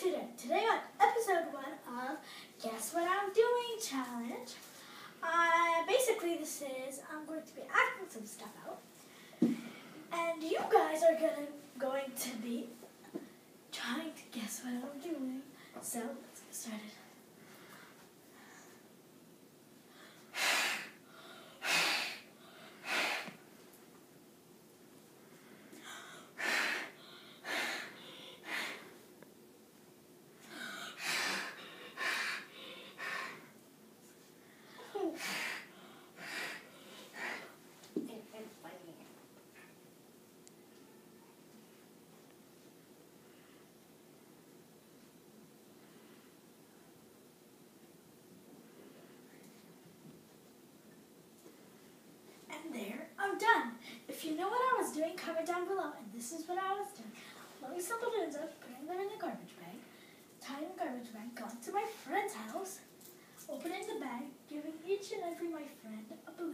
today. Today on episode one of Guess What I'm Doing challenge. Uh, basically, this is I'm going to be acting some stuff out, and you guys are gonna going to be trying to guess what I'm doing. So let's get started. And there, I'm done. If you know what I was doing, comment down below. And this is what I was doing. Blowing some balloons up, putting them in a garbage bag, tying the garbage bag, going to my friend's house, opening the bag, giving each and every my friend a balloon.